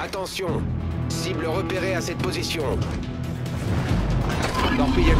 Attention Cible repérée à cette position. Torpille.